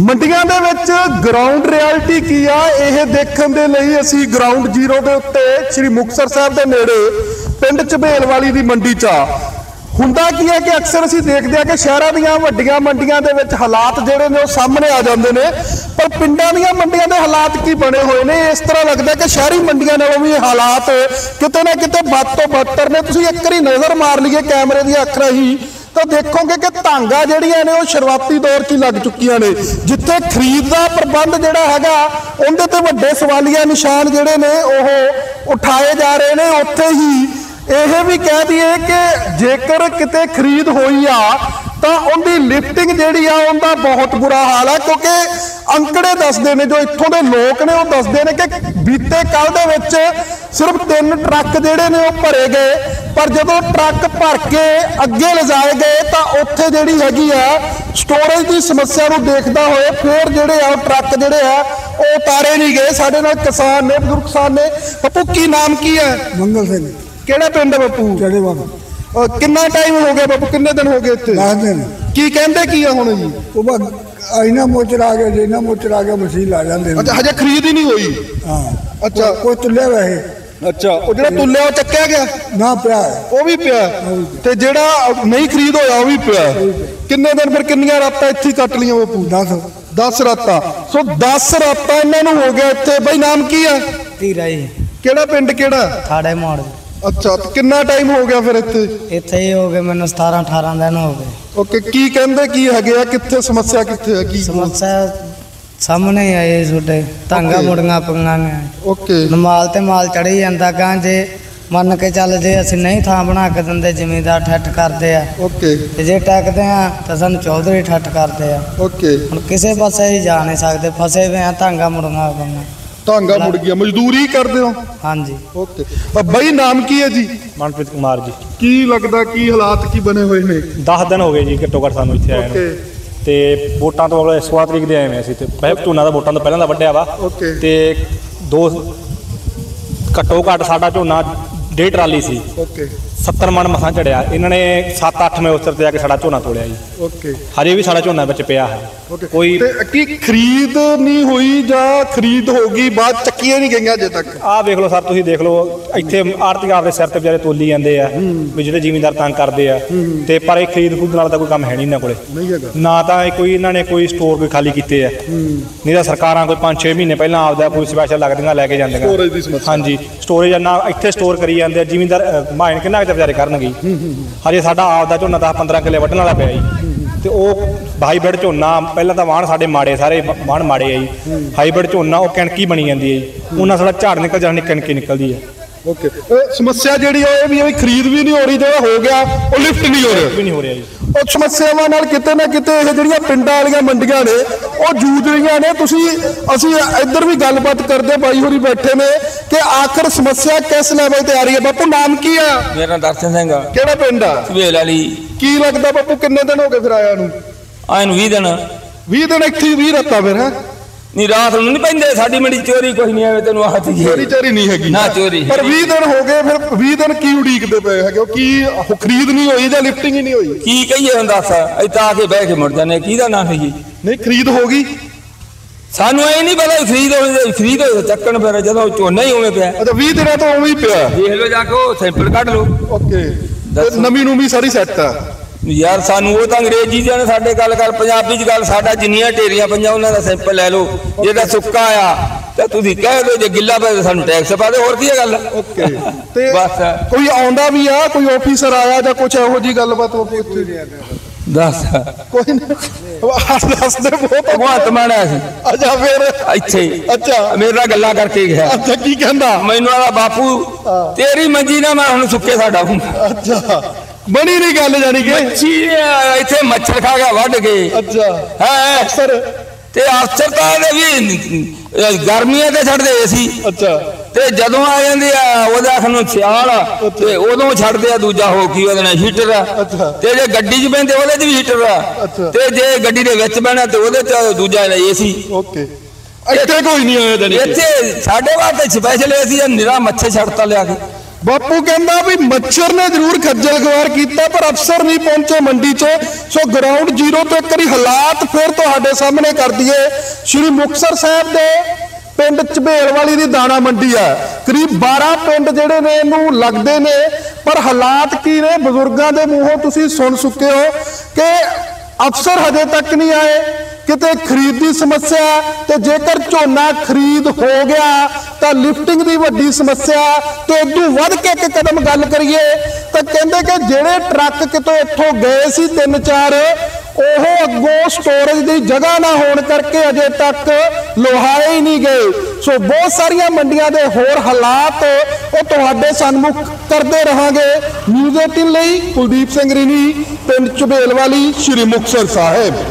ਮੰਡੀਆਂ ਦੇ ਵਿੱਚ ਗਰਾਊਂਡ ਰਿਐਲਿਟੀ ਕੀ ਆ? ਇਹ ਦੇਖਣ ਦੇ ਲਈ ਅਸੀਂ ਗਰਾਊਂਡ ਜ਼ੀਰੋ ਦੇ ਉੱਤੇ ਸ੍ਰੀ ਮੁਕਤਸਰ ਸਾਹਿਬ ਦੇ ਨੇੜੇ ਪਿੰਡ ਝਬੇਲ ਵਾਲੀ ਦੀ ਮੰਡੀ 'ਚ ਆ। ਹੁੰਦਾ ਕੀ ਹੈ ਕਿ ਅਕਸਰ ਅਸੀਂ ਦੇਖਦੇ ਆ ਕਿ ਸ਼ਹਿਰਾਂ ਦੀਆਂ ਵੱਡੀਆਂ ਮੰਡੀਆਂ ਦੇ ਵਿੱਚ ਹਾਲਾਤ ਜਿਹੜੇ ਨੇ ਉਹ ਸਾਹਮਣੇ ਆ ਜਾਂਦੇ ਨੇ। ਪਰ ਪਿੰਡਾਂ ਦੀਆਂ ਮੰਡੀਆਂ ਦੇ ਹਾਲਾਤ ਕੀ ਬਣੇ ਹੋਏ ਨੇ? ਇਸ ਤਰ੍ਹਾਂ ਲੱਗਦਾ ਕਿ ਸ਼ਹਿਰੀ ਮੰਡੀਆਂ ਨਾਲੋਂ ਵੀ ਹਾਲਾਤ ਕਿਤੇ ਨਾ ਕਿਤੇ ਵੱਧ ਤੋਂ ਬਦਤਰ ਨੇ। ਤੁਸੀਂ ਇੱਕ ਵਾਰੀ ਨਜ਼ਰ ਮਾਰ ਲਈਏ ਕੈਮਰੇ ਦੀਆਂ ਅੱਖ ਹੀ। ਤਾਂ ਦੇਖੋਗੇ ਕਿ ਧਾਂਗਾ ਜਿਹੜੀਆਂ ਨੇ ਉਹ ਸ਼ੁਰੂਆਤੀ ਦੌਰ 'ਚ ਲੱਗ ਚੁੱਕੀਆਂ ਨੇ। ਜਿੱਥੇ ਖਰੀਦ ਦਾ ਪ੍ਰਬੰਧ ਜਿਹੜਾ ਹੈਗਾ, ਉਹਦੇ ਤੇ ਵੱਡੇ ਸਵਾਲੀਆ ਨਿਸ਼ਾਨ ਜਿਹੜੇ ਨੇ, ਉਹ ਉਠਾਏ ਜਾ ਰਹੇ ਨੇ। ਉੱਥੇ ਹੀ ਇਹ ਵੀ ਕਹਿ ਦਈਏ ਕਿ ਜੇਕਰ ਕਿਤੇ ਖਰੀਦ ਹੋਈ ਆ, ਤਾਂ ਉਹਦੀ ਲਿਫਟਿੰਗ ਜਿਹੜੀ ਆ, ਉਹਦਾ ਬਹੁਤ ਬੁਰਾ ਹਾਲ ਹੈ ਕਿਉਂਕਿ ਅੰਕੜੇ ਦੱਸਦੇ ਨੇ, ਜੋ ਇੱਥੋਂ ਦੇ ਲੋਕ ਨੇ, ਉਹ ਦੱਸਦੇ ਨੇ ਕਿ ਬੀਤੇ ਕੱਲ ਦੇ ਵਿੱਚ ਸਿਰਫ ਤਿੰਨ ਟਰੱਕ ਜਿਹੜੇ ਨੇ, ਉਹ ਭਰੇ ਗਏ। ਪਰ ਜਦੋਂ ਟਰੱਕ ਭਰ ਕੇ ਅੱਗੇ ਲਿਜਾਏ ਗਏ ਤਾਂ ਉੱਥੇ ਜਿਹੜੀ ਹੈਗੀ ਆ ਸਟੋਰੇਜ ਦੀ ਸਮੱਸਿਆ ਨੂੰ ਦੇਖਦਾ ਹੋਏ ਫਿਰ ਜਿਹੜੇ ਆ ਟਰੱਕ ਜਿਹੜੇ ਆ ਉਹ ਉਤਾਰੇ ਨਹੀਂ ਗਏ। ਸਾਡੇ ਨਾਲ ਕਿਸਾਨ ਨੇ ਬਜ਼ੁਰਗ ਕਿਸਾਨ ਨੇ। ਪੱਪੂ ਕੀ ਨਾਮ ਕੀ ਹੈ? ਮੰਗਲ ਸਿੰਘ। ਕਿਹੜਾ ਪਿੰਡ ਹੈ ਬੱਪੂ? ਚੜੇ ਅਹ ਕਿੰਨਾ ਟਾਈਮ ਹੋ ਗਿਆ ਬੱਪੂ? ਕਿੰਨੇ ਦਿਨ ਹੋ ਗਏ ਇੱਥੇ? ਦਸ ਦਿਨ। ਕੀ ਕਹਿੰਦੇ ਕੀ ਆ ਹੁਣ ਜੀ? ਉਹ ਬਾ ਇਨਾ ਮੋਚਰ ਆ ਗਿਆ ਜਿੰਨਾ ਮੋਚਰ ਆ ਗਿਆ ਮਸ਼ੀਨ ਲਾ ਜਾਂਦੇ ਨੇ। ਅੱਛਾ ਹਜੇ ਖਰੀਦ ਹੀ ਨਹੀਂ ਹੋਈ। ਹਾਂ। ਅੱਛਾ। ਕੋਈ ਤੁੱਲੇ ਵੈਸੇ ਅੱਛਾ ਉਹ ਜਿਹੜਾ ਤੁੱਲਿਆ ਉਹ ਚੱਕਿਆ ਗਿਆ? ਨਾ ਪਿਆ ਹੈ। ਉਹ ਵੀ ਪਿਆ ਤੇ ਜਿਹੜਾ ਨਹੀਂ ਖਰੀਦ ਹੋਇਆ ਉਹ ਵੀ ਪਿਆ ਕਿੰਨੇ ਦਿਨ ਫਿਰ ਕਿੰਨੀਆਂ ਰਾਤਾਂ ਇੱਥੇ ਹੀ ਕੱਟ ਲੀਆਂ ਬੱਪੂ ਦਸ। 10 ਰਾਤਾਂ। ਸੋ 10 ਰਾਤਾਂ ਇਹਨਾਂ ਨੂੰ ਹੋ ਗਿਆ ਇੱਥੇ। ਬਈ ਨਾਮ ਕੀ ਆ? ਧੀਰਾ ਜੀ। ਕਿਹੜਾ ਪਿੰਡ ਕਿਹੜਾ? ਥਾੜੇ ਮੋੜ। ਅੱਛਾ ਤੇ ਕਿੰਨਾ ਟਾਈਮ ਹੋ ਗਿਆ ਫਿਰ ਇੱਥੇ? ਇੱਥੇ ਹੀ ਹੋ ਗਏ ਮੈਨੂੰ 17 18 ਦਿਨ ਹੋ ਗਏ। ਓਕੇ ਕੀ ਕਹਿੰਦੇ ਕੀ ਹੈਗੇ ਆ? ਕਿੱਥੇ ਸਮੱਸਿਆ ਕਿੱਥੇ ਹੈ ਕੀ ਸਮੱਸਿਆ ਸਾਹਮਣੇ ਆਏ ਤੁਹਾਡੇ ਟਾਂਗਾ Okay. ਮੁੜੀਆਂ ਪਈਆਂ ਨੇ। ਓਕੇ ਮਾਲ ਤੇ ਮਾਲ ਚੜੀ ਜਾਂਦਾ ਕਾਂ ਜੇ ਮੰਨ ਕੇ ਚੱਲ ਜੇ ਅਸੀਂ ਨਹੀਂ ਥਾਂ ਬਣਾ ਕੇ ਦਿੰਦੇ ਜ਼ਿਮੀਂਦਾਰ ਠੱਠ ਕਰਦੇ ਆ। ਓਕੇ ਤੇ ਜੇ ਟੱਕਦੇ ਆ ਤਾਂ ਸਾਨੂੰ ਚੌਧਰੀ ਠੱਠ ਕਰਦੇ ਆ। ਓਕੇ ਹੁਣ ਕਿਸੇ ਪਾਸੇ ਹੀ ਜਾ ਨਹੀਂ ਸਕਦੇ ਫਸੇ ਹੋਏ ਆ ਟਾਂਗਾ ਮੁੜੀਆਂ ਪਈਆਂ ਟਾਂਗਾ ਮੁੜ ਗਿਆ ਮਜ਼ਦੂਰੀ ਕਰਦੇ ਹੋ? ਹਾਂਜੀ। ਓਕੇ ਅ, ਬਈ ਨਾਮ ਕੀ ਹੈ ਜੀ? ਮਨਪ੍ਰੀਤ ਕੁਮਾਰ ਜੀ। ਕੀ ਲੱਗਦਾ ਕੀ ਹਾਲਾਤ ਕੀ ਬਣੇ ਹੋਏ ਨੇ? 10 ਦਿਨ ਹੋ ਗਏ ਜੀ ਘੱਟੋ ਘੱਟ ਸਾਨੂੰ ਇੱਥੇ ਆਏ ਨੂੰ। ਓਕੇ ਤੇ ਵੋਟਾਂ ਤੋਂ ਅਗਲੇ 16 ਤਰੀਕ ਦੇ ਆਏ ਹੋਏ ਅਸੀਂ ਤੇ ਪਹਿਲਾਂ ਝੋਨਾ ਦਾ ਵੋਟਾਂ ਤੋਂ ਪਹਿਲਾਂ ਦਾ ਵੱਢਿਆ ਵਾ। ਓਕੇ। ਤੇ ਦੋ ਘੱਟੋ ਘੱਟ ਸਾਡਾ ਝੋਨਾ ਡੇਢ ਟਰਾਲੀ ਸੀ। ਓਕੇ। 70 ਮਣ ਮਸਾਂ ਚੜਿਆ। ਇਹਨਾਂ ਨੇ 7-8 ਮੇ ਉਤਰ ਤੇ ਆ ਕੇ ਸਾਡਾ ਝੋਨਾ ਤੋੜਿਆ ਜੀ। ਓਕੇ। ਹਜੇ ਵੀ ਸਾਡਾ ਝੋਨਾ ਵਿੱਚ ਪਿਆ ਹੈ। ਓਕੇ। ਕੋਈ ਤੇ ਕੀ ਖਰੀਦ ਨਹੀਂ ਹੋਈ ਜਾਂ ਖਰੀਦ ਹੋ ਗਈ ਬਾਅਦ ਚੱਕੀਆਂ ਨਹੀਂ ਗਈਆਂ ਅਜੇ ਤੱਕ? ਆਹ ਵੇਖ ਲਓ ਸਰ ਤੁਸੀਂ ਦੇਖ ਲਓ ਇੱਥੇ ਆਰਥਿਕ ਆਪਦੇ ਸਿਰ ਤੇ ਵਿਚਾਰੇ ਤੋਲੀ ਜਾਂਦੇ ਆ ਵੀ ਜਿਹੜੇ ਜ਼ਿਮੀਂਦਾਰ ਤੰਗ ਕਰਦੇ ਆ। ਤੇ ਪਰ ਇਹ ਖਰੀਦ ਖੂਦ ਨਾਲ ਤਾਂ ਕੋਈ ਕੰਮ ਹੈ ਨਹੀਂ ਇਹਨਾਂ ਕੋਲੇ। ਨਹੀਂ ਹੈਗਾ। ਨਾ ਤਾਂ ਕੋਈ ਇਹਨਾਂ ਨੇ ਕੋਈ ਸਟੋਰ ਕੋਈ ਖਾਲੀ ਕੀਤੇ ਆ। ਨਹੀਂ ਤਾਂ ਸਰਕਾਰਾਂ ਕੋਈ 5-6 ਮਹੀਨੇ ਪਹਿਲਾਂ ਆਪਦਾ ਕੋਈ ਸਪੈਸ਼ਲ ਲੱਗਦੀਆਂ ਲੈ ਕੇ ਜਾਂਦੀਆਂ। ਦੀ। ਹਾਂਜੀ ਸਟੋਰੇਜ ਨਾ ਇੱਥੇ ਸਟੋਰ ਕਰੀ ਜਾਂਦੇ ਆ। ਜ਼ਿਮੀਂਦਾਰ ਮਾਇਨ ਕਿੰਨਾ ਕੁ ਵਿਚਾਰੇ ਕਰਨਗੇ। ਹਜੇ ਸਾਡਾ ਆਪਦਾ ਝੋਨਾ ਤਾਂ 15 ਕਿੱਲੇ ਵੱਢਣ ਵਾਲਾ ਪਿਆ ਜੀ। ਤੇ ਉਹ ਹਾਈਬ੍ਰਿਡ ਝੋਨਾ ਪਹਿਲਾਂ ਤਾਂ ਵਾਹਣ ਸਾਡੇ ਮਾੜੇ ਸਾਰੇ ਵਾਹਣ ਮਾੜੇ ਆ ਜੀ। ਹਾਈਬ੍ਰਿਡ ਝੋਨਾ ਉਹ ਕਣਕੀ ਬਣੀ ਜਾਂਦੀ ਹੈ ਜੀ। ਉਹਨਾਂ ਸਾਡਾ ਝਾੜ ਨਿਕਲ ਜਾਂਦਾ ਕਣਕੀ ਨਿਕਲਦੀ ਹੈ ਓਕੇ। ਸਮੱਸਿਆ ਜਿਹੜੀ ਆ ਇਹ ਵੀ ਹੈ ਵੀ ਖਰੀਦ ਵੀ ਨਹੀਂ ਹੋ ਰਹੀ ਜਿਹੜਾ ਹੋ ਗਿਆ ਉਹ ਲਿਫਟ ਨਹੀਂ ਹੋ ਰਿਹਾ। ਵੀ ਨਹੀਂ ਹੋ ਰਿਹਾ ਜੀ। ਉਹ ਸਮੱਸਿਆਵਾਂ ਨਾਲ ਕਿਤੇ ਨਾ ਕਿਤੇ ਇਹ ਜਿਹੜੀਆਂ ਪਿੰਡਾਂ ਵਾਲੀਆਂ ਮੰਡੀਆਂ ਨੇ ਉਹ ਜੂਝ ਰਹੀਆਂ ਨੇ। ਤੁਸੀਂ ਅਸੀਂ ਇੱਧਰ ਵੀ ਗੱਲਬਾਤ ਕਰਦੇ ਬਾਈ ਹੋਰੀ ਬੈਠੇ ਨੇ ਕਿ ਆਖਰ ਸਮੱਸਿਆ ਕਿਸ ਲੈਵਲ ਤੇ ਆ ਰਹੀ ਹੈ? ਬਾਪੂ ਨਾਮ ਕੀ ਆ? ਮੇਰਾ ਨਾਮ ਦਰਸ਼ਨ ਸਿੰਘ ਆ। ਕਿਹੜਾ ਪਿੰਡ ਆ? ਵੇਲ ਵਾਲੀ। ਕੀ ਲੱਗਦਾ ਬਾਪੂ ਕਿੰਨੇ ਦਿਨ ਹੋ ਗਏ ਫਿਰ ਆਇਆ ਨੂੰ? ਆਏ ਨੂੰ 20 ਦਿਨ। 20 ਦਿਨ ਇੱਥੇ ਹੀ 20 ਰਾਤਾਂ ਫਿਰ ਹੈ? ਨਹੀਂ ਰਾਤ ਨੂੰ ਨਹੀਂ ਪੈਂਦੇ ਸਾਡੀ ਮੰਡੀ ਚੋਰੀ ਕੁਝ ਨਹੀਂ ਆਵੇ ਤੈਨੂੰ ਆਹ ਤੀ ਚੋਰੀ ਚਾਰੀ ਨਹੀਂ ਹੈਗੀ। ਨਾ ਚੋਰੀ ਪਰ 20 ਦਿਨ ਹੋ ਗਏ ਫਿਰ 20 ਦਿਨ ਕੀ ਉਡੀਕਦੇ ਪਏ ਹੈਗੇ? ਉਹ ਕੀ ਖਰੀਦ ਨਹੀਂ ਹੋਈ ਜਾਂ ਲਿਫਟਿੰਗ ਹੀ ਨਹੀਂ ਹੋਈ? ਕੀ ਕਹੀਏ ਹੁਣ ਦੱਸ ਇੱਥੇ ਆ ਕੇ ਬਹਿ ਕੇ ਮੁੜ ਜਾਂਦੇ ਕਿਹਦਾ ਨਾਂ ਸੀ? ਨਹੀਂ ਖਰੀਦ ਹੋ ਗਈ। ਸਾਨੂੰ ਐ ਨਹੀਂ ਪਤਾ ਖਰੀਦ ਹੋਵੇ ਖਰੀਦ ਤਾਂ ਚੱਕਣ ਫਿਰ ਜਦੋਂ ਝੋਨਾ ਹੀ ਉਵੇਂ ਪਿਆ। ਅੱਛਾ 20 ਦਿਨਾਂ ਤੋਂ ਉਵੇਂ ਹੀ ਪਿਆ। ਦੇਖ ਲਓ ਜਾ ਕੇ ਉਹ ਸੈਂਪਲ ਕੱਢ ਲਓ। ਓਕੇ। ਨਵੀਂ ਨੂਮੀ ਸਾਰੀ ਸੈੱਟ ਆ। ਯਾਰ ਸਾਨੂੰ ਉਹ ਤਾਂ ਅੰਗਰੇਜ਼ੀ ਜਾਣ ਸਾਡੇ ਗੱਲ ਕਰ ਪੰਜਾਬੀ ਚ ਗੱਲ ਸਾਡਾ ਜਿੰਨੀਆਂ ਢੇਰੀਆਂ ਪੰਜਾਂ ਉਹਨਾਂ ਦਾ ਸੈਂਪਲ ਲੈ ਲਓ। ਜੇ ਤਾਂ ਸੁੱਕਾ ਆ ਤਾਂ ਤੁਸੀਂ ਕਹਿ ਦਿਓ ਜੇ ਗਿੱਲਾ ਤਾਂ ਸਾਨੂੰ ਟੈਕਸ ਪਾ ਦਿਓ ਹੋਰ ਕੀ ਹੈ ਗੱਲ? ਓਕੇ। ਤੇ ਬਸ। ਕੋਈ ਆਉਂਦਾ ਵੀ ਆ ਕੋਈ ਆਫੀਸਰ ਆਇਆ ਜਾਂ ਕੁਝ ਇਹੋ ਜੀ ਗੱਲਬਾਤ ਹੋ ਗਈ ਉੱਥੇ? ਦੱਸ। ਕੋਈ ਨਹੀਂ ਦੱਸਦੇ ਬਹੁਤ ਭਗਵੰਤ ਮਾਨ ਆਇਆ ਸੀ। ਅੱਛਾ ਫਿਰ? ਇੱਥੇ। ਅੱਛਾ। ਮੇਰੇ ਨਾਲ ਗੱਲਾਂ ਕਰਕੇ ਗਿਆ। ਅੱਛਾ ਕੀ ਕਹਿੰਦਾ? ਮੈਨੂੰ ਆਦਾ ਬਾਪੂ ਤੇਰੀ ਮੰਜੀ ਨਾ ਮੈਂ ਹੁਣ ਸੁੱਕੇ ਸਾਡਾ ਹੂੰ ਅੱਛਾ। ਬਣੀ ਨਹੀਂ ਗੱਲ ਜਾਨੀ ਕਿ? ਮੱਛੀ ਇੱਥੇ ਮੱਛਰ ਖਾ ਗਿਆ ਵੱਢ ਕੇ। ਅੱਛਾ। ਹੈ? ਸਰ ਤੇ ਅਫਸਰ ਤਾਂ ਇਹਦੇ ਵੀ ਗਰਮੀਆਂ ਤੇ ਛੱਡਦੇ ਸੀ ਅੱਛਾ। ਤੇ ਜਦੋਂ ਆ ਜਾਂਦੇ ਆ ਉਹਦੇ ਆਖ ਨੂੰ ਸਿਆਲ ਆ, ਤੇ ਉਦੋਂ ਛੱਡਦੇ ਆ ਦੂਜਾ ਹੋ ਕੀ ਉਹਦੇ ਨਾਲ ਹੀਟਰ ਆ। ਤੇ ਜੇ ਗੱਡੀ 'ਚ ਬੈਂਦੇ ਉਹਦੇ 'ਚ ਵੀ ਹੀਟਰ ਆ। ਤੇ ਜੇ ਗੱਡੀ ਦੇ ਵਿੱਚ ਬਹਿਣਾ ਤੇ ਉਹਦੇ 'ਚ ਦੂਜਾ ਏਸੀ। ਓਕੇ। ਇੱਥੇ ਕੋਈ ਨਹੀਂ ਆਇਆ ਜਾਨੀ ਇੱਥੇ ਸਾਡੇ ਵਾਸਤੇ ਸਪੈਸ਼ਲ ਏਸੀ ਆ ਨਿਰਾ ਮੱਛਰ ਛੱਡਤਾ ਲਿਆ ਕੇ। ਬਾਪੂ ਕਹਿੰਦਾ ਵੀ ਮੱਛਰ ਨੇ ਜ਼ਰੂਰ ਖੱਜਲ ਖਵਾਰ ਕੀਤਾ ਪਰ ਅਫਸਰ ਨਹੀਂ ਪਹੁੰਚੇ ਮੰਡੀ 'ਚ। ਸੋ ਗਰਾਊਂਡ ਜ਼ੀਰੋ ਤੋਂ ਇੱਕ ਵਾਰੀ ਹਾਲਾਤ ਫਿਰ ਤੁਹਾਡੇ ਸਾਹਮਣੇ ਕਰ ਦਈਏ। ਸ਼੍ਰੀ ਮੁਕਤਸਰ ਸਾਹਿਬ ਦੇ ਪਿੰਡ ਝਬੇਲ ਵਾਲੀ ਦੀ ਦਾਣਾ ਮੰਡੀ ਆ ਕਰੀਬ 12 ਪਿੰਡ ਜਿਹੜੇ ਨੇ ਇਹਨੂੰ ਲੱਗਦੇ ਨੇ। ਪਰ ਹਾਲਾਤ ਕੀ ਨੇ? ਬਜ਼ੁਰਗਾਂ ਦੇ ਮੂੰਹੋਂ ਤੁਸੀਂ ਸੁਣ ਚੁੱਕੇ ਹੋ ਕਿ ਅਫਸਰ ਹਜੇ ਤੱਕ ਨਹੀਂ ਆਏ। ਕਿਤੇ ਖਰੀਦ ਦੀ ਸਮੱਸਿਆ ਤੇ ਜੇਕਰ ਝੋਨਾ ਖਰੀਦ ਹੋ ਗਿਆ ਤਾਂ ਲਿਫਟਿੰਗ ਦੀ ਵੱਡੀ ਸਮੱਸਿਆ ਤੇ ਇਦੋਂ ਵੱਧ ਕੇ ਇੱਕ ਕਦਮ ਗੱਲ ਕਰੀਏ ਤਾਂ ਕਹਿੰਦੇ ਕਿ ਜਿਹੜੇ ਟਰੱਕ ਕਿਤੋਂ ਇੱਥੋਂ ਗਏ ਸੀ ਤਿੰਨ ਚਾਰ ਉਹ ਅੱਗੋਂ ਸਟੋਰੇਜ ਦੀ ਜਗ੍ਹਾ ਨਾ ਹੋਣ ਕਰਕੇ ਅਜੇ ਤੱਕ ਲੋਹਾਏ ਹੀ ਨਹੀਂ ਗਏ। ਸੋ ਬਹੁਤ ਸਾਰੀਆਂ ਮੰਡੀਆਂ ਦੇ ਹੋਰ ਹਾਲਾਤ ਉਹ ਤੁਹਾਡੇ ਸਨਮੁਖ ਕਰਦੇ ਰਹਾਂਗੇ। ਨਿਊਜ਼ 18 ਲਈ ਕੁਲਦੀਪ ਸਿੰਘ ਰਿਨੀ ਪਿੰਡ ਝਬੇਲ ਵਾਲੀ ਸ਼੍ਰੀ ਮੁਕਤਸਰ ਸਾਹਿਬ।